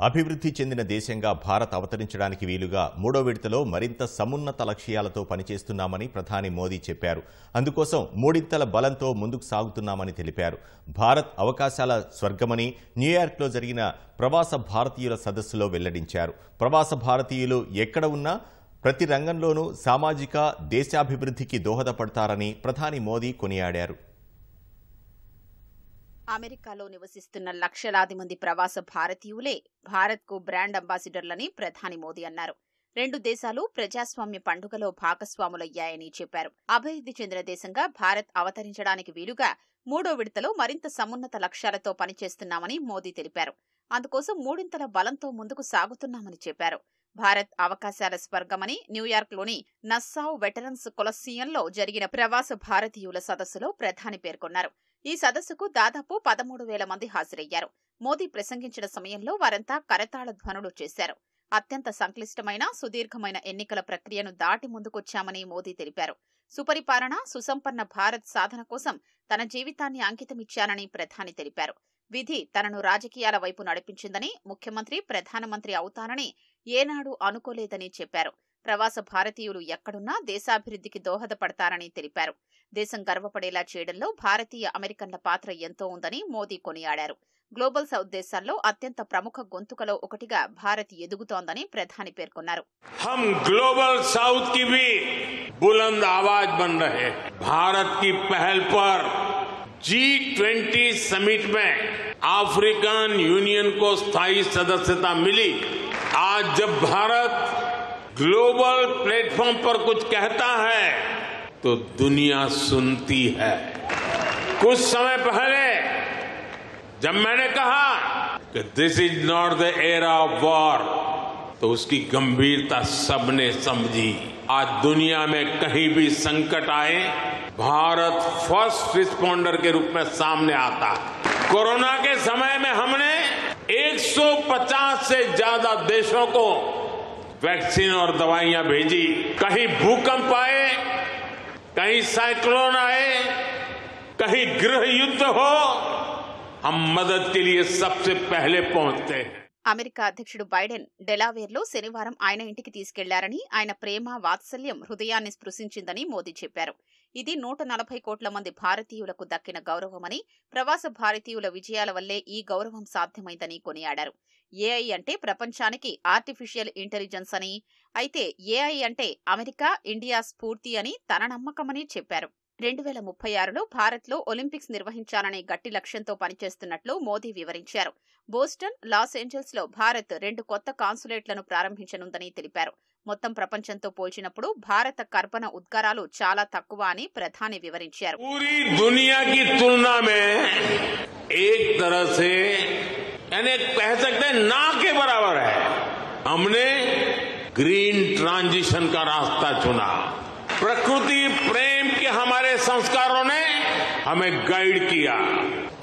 అభివృద్ధి చెందిన దేశంగా భారత్ అవతరించడానికి వీలుగా మూడో విడతలో మరింత సమున్నత లక్ష్యాలతో పనిచేస్తున్నామని ప్రధాని మోదీ చెప్పారు. అందుకోసం మూడింతల బలంతో ముందుకు సాగుతున్నామని తెలిపారు. భారత్ అవకాశాల స్వర్గమని న్యూయార్క్లో జరిగిన ప్రవాస భారతీయుల సదస్సులో వెల్లడించారు. ప్రవాస భారతీయులు ఎక్కడ ఉన్నా ప్రతి రంగంలోనూ సామాజిక దేశాభివృద్ధికి దోహదపడతారని ప్రధాని మోదీ కొనియాడారు. అమెరికాలో నివసిస్తున్న లక్షలాది మంది ప్రవాస భారతీయులే భారత్కు బ్రాండ్ అంబాసిడర్లని ప్రధాని మోదీ అన్నారు. రెండు దేశాలు ప్రజాస్వామ్య పండుగలో భాగస్వాములయ్యాయని చెప్పారు. అభివృద్ధి చెందిన దేశంగా భారత్ అవతరించడానికి వీలుగా మూడో విడతలో మరింత సమున్నత లక్ష్యాలతో పనిచేస్తున్నామని మోదీ తెలిపారు. అందుకోసం మూడింతల బలంతో ముందుకు సాగుతున్నామని చెప్పారు. భారత్ అవకాశాల స్వర్గమని న్యూయార్క్లోని నస్సావ్ వెటరన్స్ కొలసియంలో జరిగిన ప్రవాస భారతీయుల సదస్సులో ప్రధాని పేర్కొన్నారు. ఈ సదస్సుకు దాదాపు పదమూడు వేల మంది హాజరయ్యారు. మోదీ ప్రసంగించిన సమయంలో వారంతా కరతాళ ధ్వనులు చేశారు. అత్యంత సంక్లిష్టమైన సుదీర్ఘమైన ఎన్నికల ప్రక్రియను దాటి ముందుకొచ్చామని మోదీ తెలిపారు. సుపరిపాలన సుసంపన్న భారత్ సాధన కోసం తన జీవితాన్ని అంకితమిచ్చానని ప్రధాని తెలిపారు. విధి తనను రాజకీయాల వైపు నడిపించిందని ముఖ్యమంత్రి ప్రధానమంత్రి అవుతానని ఏనాడు అనుకోలేదని చెప్పారు. ప్రవాస భారతీయులు ఎక్కడున్నా దేశాభివృద్ధికి దోహదపడతారని తెలిపారు దేశం గర్వపడేలా చేయడంలో భారతీయ అమెరికన్ల పాత్ర ఎంతో ఉందని మోదీ కొనియాడారు గ్లోబల్ సౌత్ దేశాల్లో అత్యంత ప్రముఖ గొంతుకలో ఒకటిగా భారత్ ఎదుగుతోందని ప్రధాని పేర్కొన్నారు हम ग्लोबल साउथ की भी बुलंद आवाज बन रहे हैं भारत की पहल पर जी ट्वेंटी समिट में अफ्रीकन यूनियन को स्थायी सदस्यता मिली आज जब भारत ग्लोबल प्लेटफॉर्म पर कुछ कहता है तो दुनिया सुनती है। कुछ समय पहले, जब मैंने कहा कि this is not the era of war तो उसकी गंभीरता सबने समझी। आज दुनिया में कहीं भी संकट आए, भारत फ़र्स्ट रिस्पॉन्डर के रूप में सामने आता कोरोना के समय में हमने 150 से ज़्यादा देशों को वैक्सीन और दवाइयाँ भेजी। कहीं भूकंप आए, कहीं साइक्लोन आए, कहीं गृह युद्ध हो, हम मदद के लिए सबसे पहले पहुँचते हैं। అమెరికా అధ్యక్షుడు బైడెన్ డెలావేర్లో శనివారం ఆయన ఇంటికి తీసుకెళ్ళారని ఆయన ప్రేమ వాత్సల్యం హృదయాన్ని స్పృశించిందని మోదీ చెప్పారు. ఇది నూట నలభై కోట్ల మంది భారతీయులకు దక్కిన గౌరవమని ప్రవాస భారతీయుల విజయాల వల్లే ఈ గౌరవం సాధ్యమైందని కొనియాడారు. ఏఐ అంటే ప్రపంచానికి ఆర్టిఫిషియల్ ఇంటెలిజెన్స్ అని అయితే ఏఐ అంటే అమెరికా ఇండియా స్ఫూర్తి అని తన నమ్మకమని చెప్పారు. రెండు వేల ముప్పై ఆరులో భారత్లో ఒలింపిక్స్ నిర్వహించాలనే గట్టి లక్ష్యంతో పనిచేస్తున్నట్లు మోదీ వివరించారు బోస్టన్ లాస్ ఏంజల్స్ లో భారత్ రెండు కొత్త కాన్సులేట్లను ప్రారంభించనుందని తెలిపారు మొత్తం ప్రపంచంతో పోల్చినప్పుడు భారత కర్బన ఉద్గారాలు చాలా తక్కువ అని ప్రధాని వివరించారు पूरी दुनिया की तुलना में एक तरह से यानी कह सकते हैं ना के बराबर है हमने ग्रीन ट्रांजिशन का रास्ता चुना प्रकृति प्रेम के हमारे संस्कारों ने हमें गाइड किया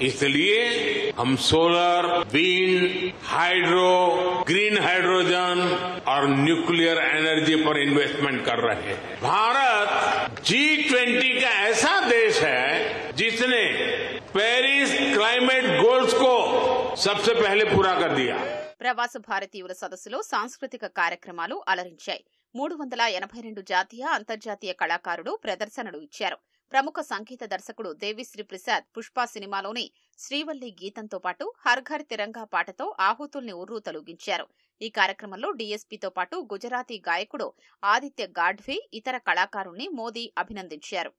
इसलिए हम solar wind hydro green hydrogen और न्यूक्लियर एनर्जी पर इन्वेस्टमेंट कर रहे हैं भारत जी ट्वेंटी का ऐसा देश है जिसने पेरिस क्लाइमेट गोल्स को सबसे पहले पूरा कर दिया ప్రవాస భారతీయుల సదస్సులో సాంస్కృతిక కార్యక్రమాలు అలరించాయి మూడు వందల ఎనభై రెండు జాతీయ అంతర్జాతీయ కళాకారులు ప్రదర్శనలు ఇచ్చారు. ప్రముఖ సంగీత దర్శకుడు దేవిశ్రీ ప్రసాద్ పుష్ప సినిమాలోని శ్రీవల్లి గీతంతో పాటు హర్ఘర్ తిరంగా పాటతో ఆహుతుల్ని ఉర్రూ తొలగించారు. ఈ కార్యక్రమంలో డీఎస్పీతో పాటు గుజరాతీ గాయకుడు ఆదిత్య గాడ్వే ఇతర కళాకారుల్ని మోదీ అభినందించారు.